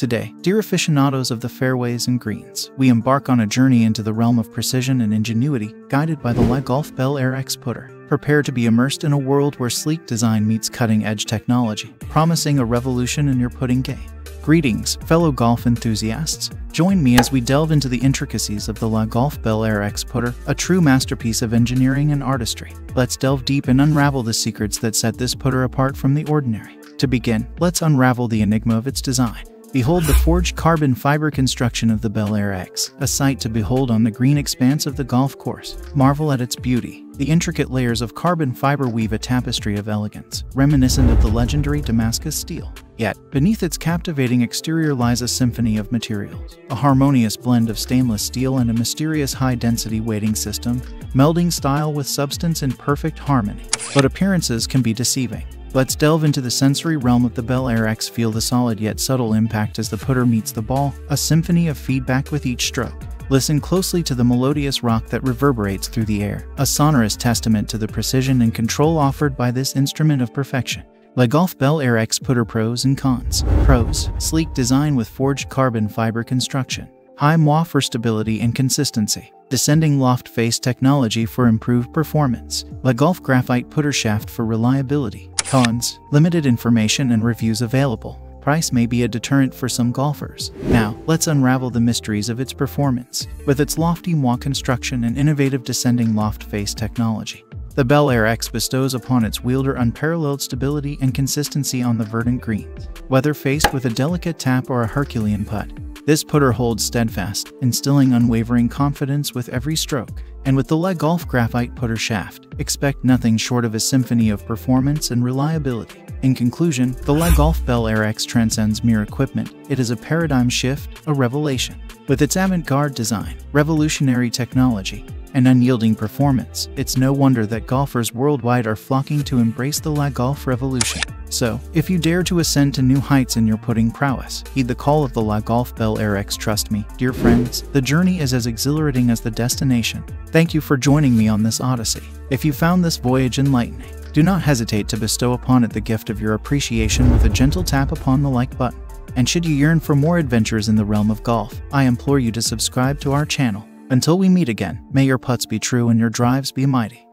Today, dear aficionados of the fairways and greens, we embark on a journey into the realm of precision and ingenuity, guided by the LA Golf Bel Air X putter. Prepare to be immersed in a world where sleek design meets cutting-edge technology, promising a revolution in your putting game. Greetings, fellow golf enthusiasts. Join me as we delve into the intricacies of the LA Golf Bel Air X putter, a true masterpiece of engineering and artistry. Let's delve deep and unravel the secrets that set this putter apart from the ordinary. To begin, let's unravel the enigma of its design. Behold the forged carbon fiber construction of the Bel Air X, a sight to behold on the green expanse of the golf course. Marvel at its beauty. The intricate layers of carbon fiber weave a tapestry of elegance, reminiscent of the legendary Damascus steel. Yet, beneath its captivating exterior lies a symphony of materials, a harmonious blend of stainless steel and a mysterious high-density weighting system, melding style with substance in perfect harmony. But appearances can be deceiving. Let's delve into the sensory realm of the Bel Air X. Feel the solid yet subtle impact as the putter meets the ball, a symphony of feedback with each stroke. Listen closely to the melodious rock that reverberates through the air, a sonorous testament to the precision and control offered by this instrument of perfection. LA Golf Bel Air X Putter Pros and Cons Pros Sleek design with forged carbon fiber construction. High MOI for stability and consistency. Descending loft face technology for improved performance. LA Golf Graphite Putter Shaft for reliability. Cons Limited information and reviews available. Price may be a deterrent for some golfers. Now, let's unravel the mysteries of its performance. With its lofty MOI construction and innovative descending loft face technology, the Bel Air X bestows upon its wielder unparalleled stability and consistency on the verdant greens. Whether faced with a delicate tap or a Herculean putt, this putter holds steadfast, instilling unwavering confidence with every stroke. And with the LA Golf Graphite Putter Shaft, expect nothing short of a symphony of performance and reliability. In conclusion, the LA Golf Bel Air X transcends mere equipment. It is a paradigm shift, a revelation. With its avant-garde design, revolutionary technology, and unyielding performance, it's no wonder that golfers worldwide are flocking to embrace the LA Golf revolution. So, if you dare to ascend to new heights in your putting prowess, heed the call of the LA Golf Bel Air X. Trust me, dear friends, the journey is as exhilarating as the destination. Thank you for joining me on this odyssey. If you found this voyage enlightening, do not hesitate to bestow upon it the gift of your appreciation with a gentle tap upon the like button. And should you yearn for more adventures in the realm of golf, I implore you to subscribe to our channel. Until we meet again, may your putts be true and your drives be mighty.